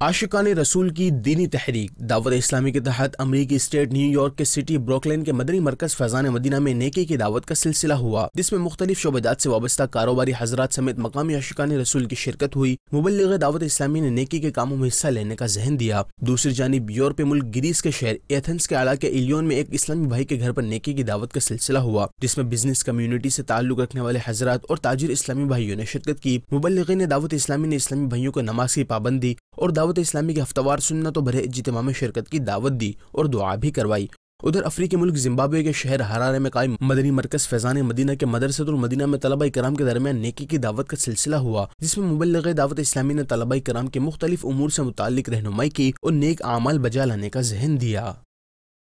आशिकान रसूल की दीनी तहरीक, दावत इस्लामी के तहत अमरीकी स्टेट न्यूयॉर्क के सिटी ब्रोकलिन के मदनी मरकज फैजान मदीना में नेकी की दावत का सिलसिला हुआ, जिसमें मुख्तलिफ़ शोबजात से वाबस्ता कारोबारी हजरात समेत मकामी आशिकान रसूल की शिरकत हुई। मुबलिग दावत इस्लामी ने नेकी के कामों में हिस्सा लेने का जहन दिया। दूसरी जानब यूरोपीय मुल्क ग्रीस के शहर एथेंस के इलाके इलियोन में एक इस्लामी भाई के घर पर नेकी की दावत का सिलसिला हुआ, जिसमें बिज़नेस कम्युनिटी से ताल्लुक रखने वाले हजरात और ताजिर इस्लामी भाइयों ने शिरकत की। मुबलिन दावत इस्लामी ने इस्लामी भाइयों को नमाज़ की पाबंदी और दावत इस्लामी के हफ्तावार सुनना तो भरे इजतमा में शिरकत की दावत दी और दुआ भी करवाई। उधर अफ्रीकी मुल्क जिम्बाब्वे के शहर हरारे में कायम मदनी मरकज फैजान मदीना के मदरसतुलमदीना में तलबा कराम के दरमियान नेकी की दावत का सिलसिला हुआ, जिसमें मुबलग दावत इस्लामी ने तलबा कराम के मुख्तलिफ़ उमूर से मुतल रहनुमाई की और नेक आमाल बजा लाने का जहन दिया।